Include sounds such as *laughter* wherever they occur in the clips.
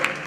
you.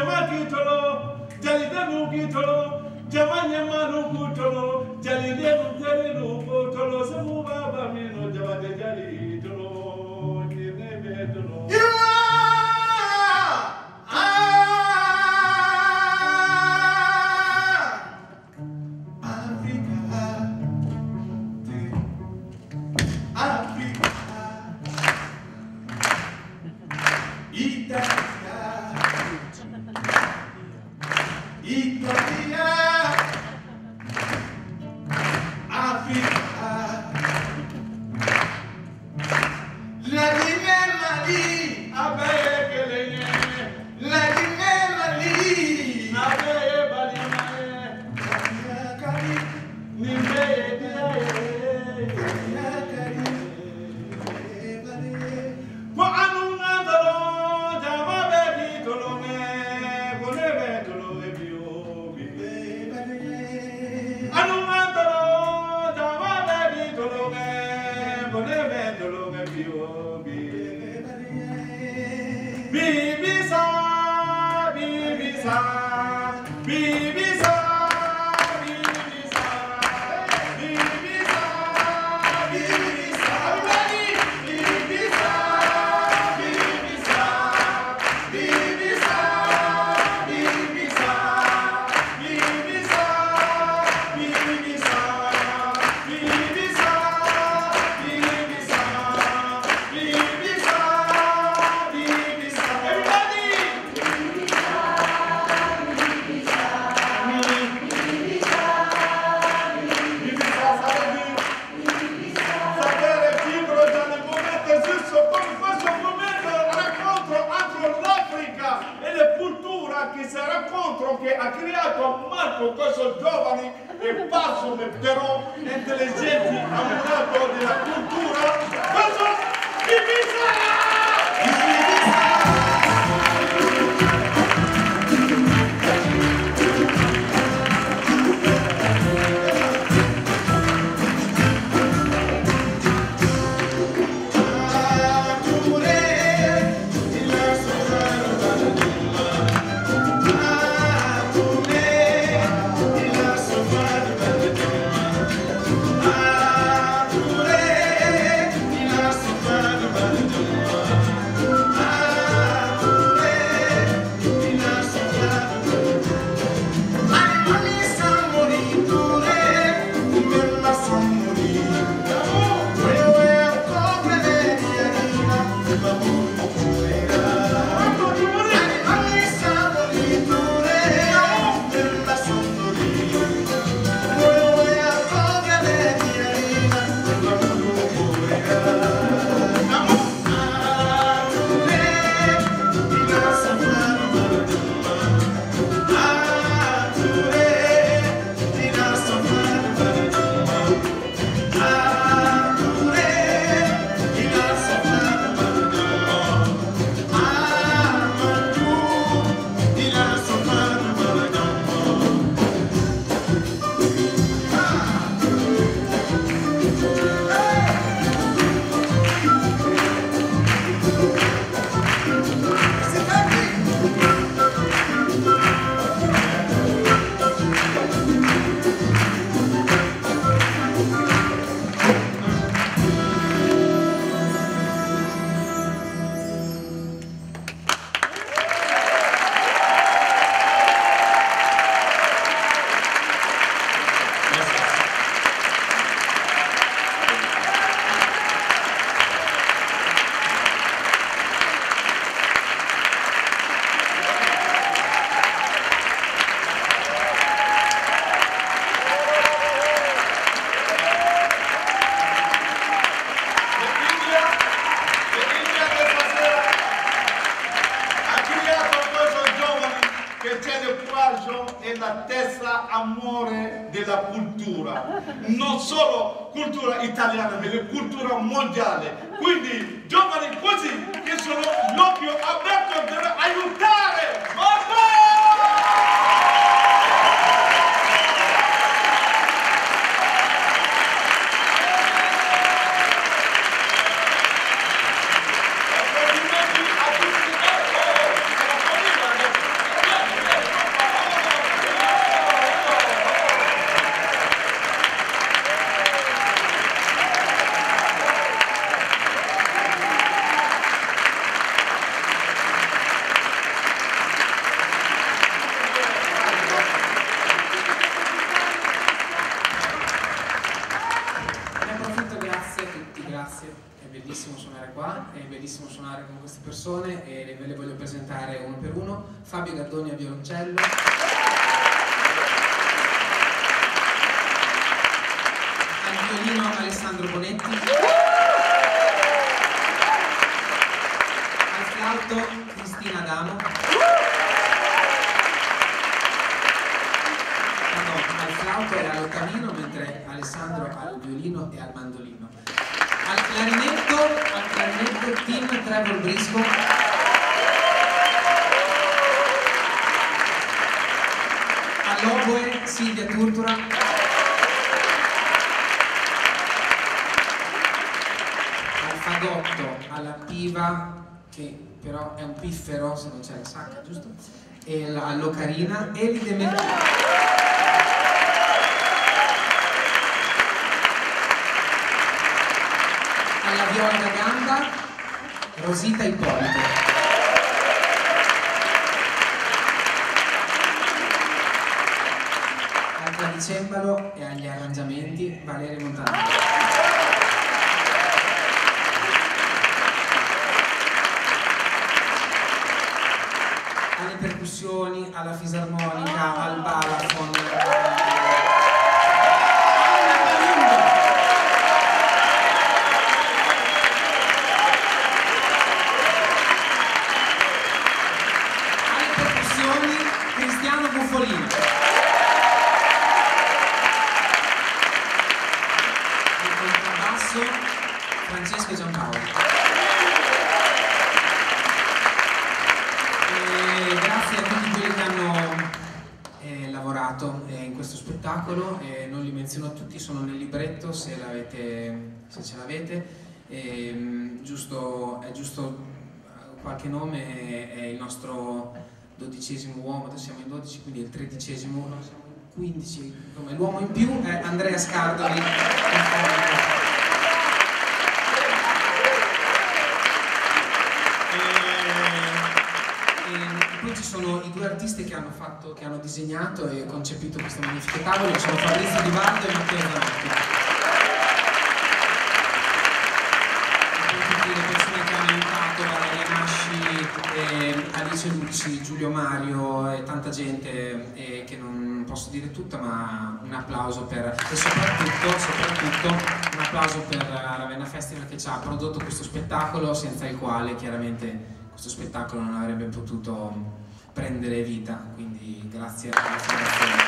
jama k'i tɔɔrɔ jaliden ninnu k'i tɔɔrɔ jama ɲɛmaa ninnu k'u tɔɔrɔ jaliden ninnu jeli ninnu k'u tɔɔrɔ segu b'a ba min jali. ha creato a Marco questo giovane e pazzo però intelligente ammirato della cultura questo di Pisa! Non solo cultura italiana, ma cultura mondiale. Quindi giovani così che sono l'occhio aperto deve aiutare. Ne approfitto, grazie a tutti, grazie. È bellissimo suonare qua, è bellissimo suonare con queste persone e ve le presentare uno per uno. Fabio Gaddoni a violoncello. Al violino Alessandro Bonetti. Al flauto Cristina Adamo. Pardon, al flauto e all'ottavino, mentre Alessandro al violino e al mandolino. Al clarinetto, al clarinetto Tim Trevor Brisco. All'oboe Silvia Turtura. Al fagotto, alla piva, che però è un piffero se non c'è la sacca, giusto? E all'ocarina, Elide Mercuri. alla viola da gamba Rosita Ippolito. Al clavicembalo e agli arrangiamenti Valerio Montanaro. Alle percussioni, alla fisarmonica, al balafon. Francesco Giampaolo. Grazie a tutti quelli che hanno eh, lavorato eh, in questo spettacolo, eh, non li menziono tutti, sono nel libretto se, se ce l'avete. Ehm, giusto, è giusto eh, qualche nome, è il nostro dodicesimo uomo, adesso siamo in 12, quindi è il tredicesimo, no, siamo in 15, come l'uomo in più è Andrea Scardoli. Fatto, che hanno disegnato e concepito queste magnifiche tavole, sono Fabrizio Di Bardo e Matteo Zanotti. Tutte le persone che hanno aiutato, Valeria Nasci, eh, Alice Lucci, Giulio Mario e tanta gente eh, che non posso dire tutta, ma un applauso per e soprattutto, soprattutto un applauso per Ravenna Festival che ci ha prodotto questo spettacolo senza il quale chiaramente questo spettacolo non avrebbe potuto prendere vita, quindi grazie alla fondazione.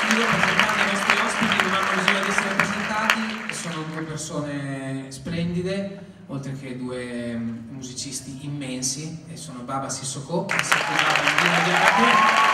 Chiudo presentando i nostri ospiti, non hanno bisogno di essere presentati, sono due persone splendide, oltre che due mm, musicisti immensi, e sono Baba Sissoko e Sakura Bambina di Agapu.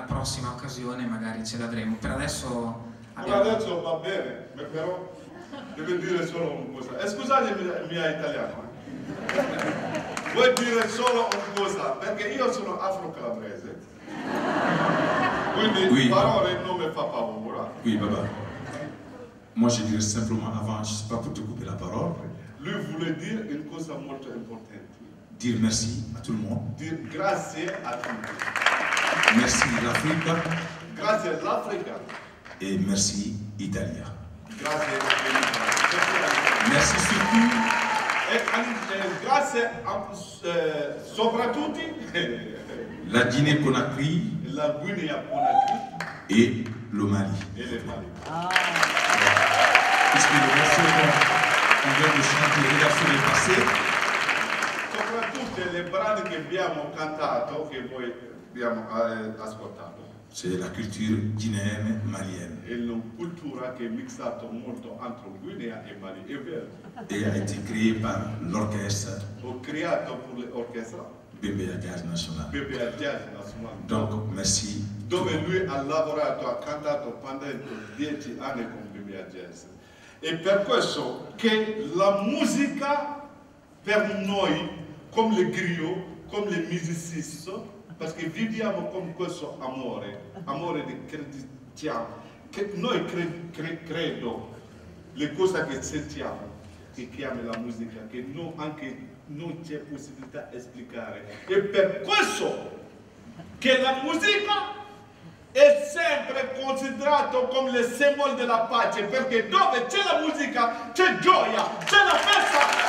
Alla prossima occasione magari ce l'avremo. Per adesso abbiamo... adesso va bene, però devo dire solo una cosa. E scusate il mio- italiano. eh. Vuoi dire solo una cosa? Perché io sono afro-calabrese. Quindi Oui. parole non mi fa paura. Oui, Baba. Moi, je dirais simplement avant, je ne sais pas pour te couper la parole, Lui vuole dire una cosa molto importante. dire merci à tout le monde. Dire grazie a tutti. Merci l'Afrique Grazie et merci Italia. Grazie. Merci surtout, E eh, grazie a- eh, soprattutto *laughs* la Guinée-Conakry la Guinea Conakry et le Mali. e le Mali. Puisque le morceau qu'on vient de chanter, Rédaction est passé, Soprattutto le brani che abbiamo cantato, che voi abbiamo eh, ascoltato, c'est la culture guinéenne, malienne, è una cultura che è mixata molto entre Guinea e Mali. È vero. et a été créée par l'orchestre Ho creato per l'orchestra Bembeya Jazz National. BBA Jazz National, Donc, merci. dove lui ha lavorato, ha cantato pendant dieci anni con BBA Jazz. E per questo che la musica per noi, come le griot, come le musicisti, perché viviamo con questo amore, amore di crediamo, che noi cre- cre- credo le cose che sentiamo, che chiama la musica, che no- anche non c'è possibilità di spiegare. E per questo che la musica è sempre considerato come il simbolo della pace, perché dove c'è la musica c'è gioia, c'è la festa.